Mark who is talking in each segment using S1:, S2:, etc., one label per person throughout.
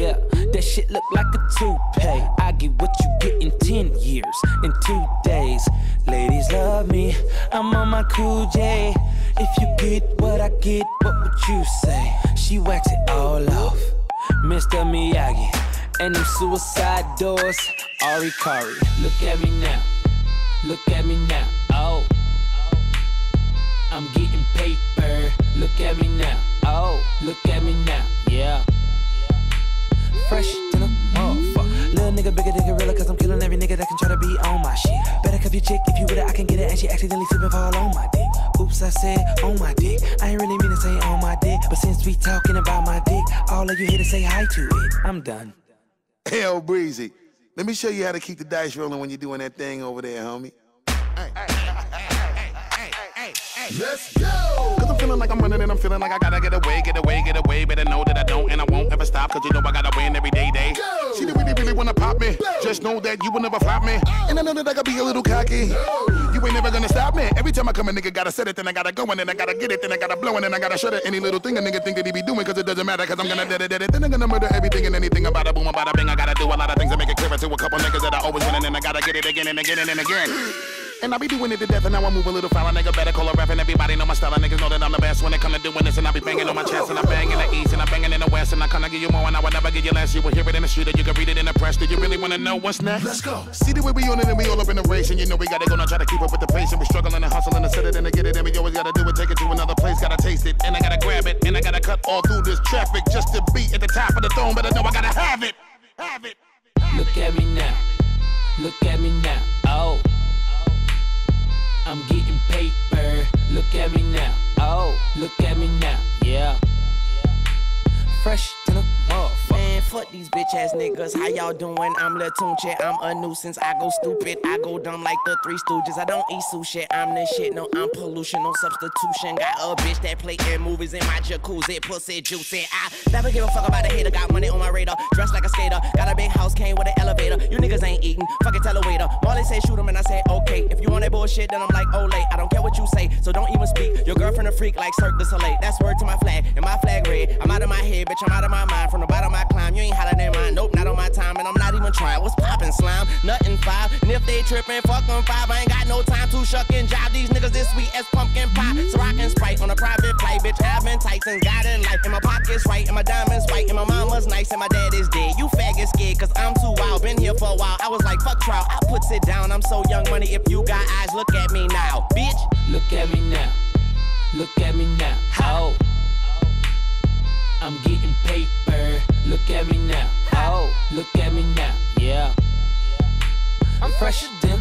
S1: Yeah, that shit look like a toupee. I get what you get in 10 years, in two days. Ladies love me, I'm on my cool J. If you get what I get, what would you say? She wax it all off, Mr. Miyagi. And them suicide doors, Hari Kari. Look at me now, look at me now, oh. I'm getting paper, look at me now, oh. Look at me now, yeah fresh than a motherfucker. Little nigga bigger than gorilla, cause I'm killing every nigga that can try to be on my shit. Better cuff your chick if you with it, I can get it, and she accidentally slip and fall on my dick. Oops, I said on my dick. I ain't really mean to say on my dick, but since we talking about my dick, all of you here to say hi to it. I'm done.
S2: Hell, Breezy. Let me show you how to keep the dice rolling when you're doing that thing over there, homie. Hey, hey, hey, Let's go! Cause I'm feeling like I'm running and I'm feeling like I gotta get away, get away, get away. Stop. Cause you know I gotta win every day, day. Go. She really, really wanna pop me. Go. Just know that you will never flop me. And I know that I gotta be a little cocky. You ain't never gonna stop me. Every time I come, a nigga gotta set it, then I gotta go, and then I gotta get it, then I gotta blow, and then I gotta shut it. Any little thing a nigga think that he be doing, cause it doesn't matter, cause I'm gonna dead it, dead it. Then I'm gonna murder everything and anything about a boom, about a bing. I gotta do a lot of things to make it clearer to a couple niggas that I always win, and then I gotta get it again and again and again. And I be doing it to death, and now I move a little foul. Nigga better call a rap, and everybody know my style. And niggas know that I'm the best when it come to doing this. And I be banging on my chest, and I bang in the east, and I banging in the west. And I kinda give you more, and I will never give you less. You will hear it in the street, and you can read it in the press. Do you really wanna know what's next? Let's go. See the way we on it, and we all up in the race. And you know we gotta go now, try to keep up with the pace. And we struggling and hustling to set it and to get it. And we always gotta do it, take it to another place. Gotta taste it, and I gotta grab it, and I gotta cut all through this traffic just to be at the top of the throne. But I know I gotta have it, have it. Look at me now, look at me now, at me now. Oh, look at me now. Yeah. Fresh to the motherfucker.
S3: Man, fuck these bitch ass niggas. How y'all doing? I'm Lil Tunechi. I'm a nuisance. I go stupid. I go dumb like the Three Stooges. I don't eat sushi. I'm the shit. No, I'm pollution. No substitution. Got a bitch that play in movies in my jacuzzi. Pussy juicy. I never give a fuck about a hater. Got money on my radar. Dressed like a skater. Got a big house. Came with an elevator. You niggas ain't eating. Fucking tell a waiter. Molly say shoot him and I say okay. If you want that bullshit, then I'm like, oh late. I don't care what you say. So don't even speak. Your girlfriend a freak like Cirque du Soleil. That's word to my flag. And my flag red. I'm out of my head, bitch. I'm out of my mind. From the bottom I climb. You ain't hotter than mine. Nope, not on my time. And I'm not even trying. What's poppin' slime? Nothing five. And if they trippin', fuck them five. I ain't got no time to shuck and jive. These niggas this sweet as pumpkin pie. So rockin' Sprite on a private flight. Bitch, I've been tight since God in life. And my pocket's right. And my diamonds white. And my mama's nice. And my dad is dead. You faggot scared. Cause I'm too wild. Been here for a while. I was like, fuck trial. I put it down. I'm so young money. If you got eyes, look at me now. Bitch.
S1: Look at me now. Look at me now. Oh. I'm getting paper. Look at me now. Oh, look at me now. Yeah. I'm fresher than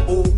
S1: mabu